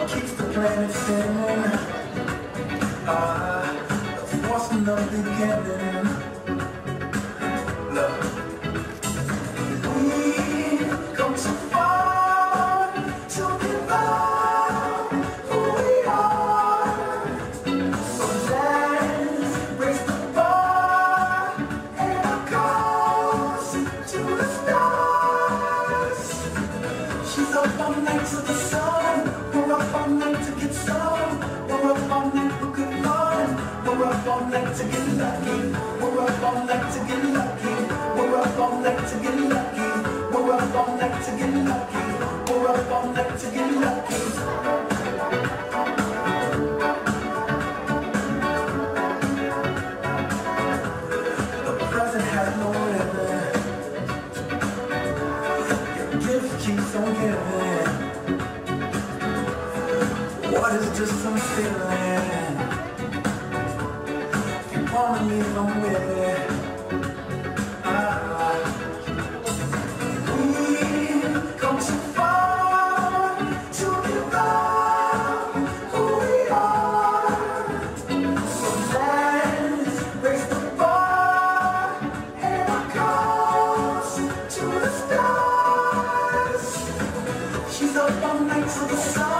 What keeps the planet spinning? Ah, the force from the beginning. We come far to give up who we are. So let's the bar and to the stars. She's up all night to the We're all night to get lucky. We're all night to get lucky. We're all night to get lucky. We're all night to get lucky. We're all night to get lucky. The present has no limit. Your gift keeps on giving. What is just some feeling? You wanna leave, I'm with it. Ah. Stars. She's up all night to the sun.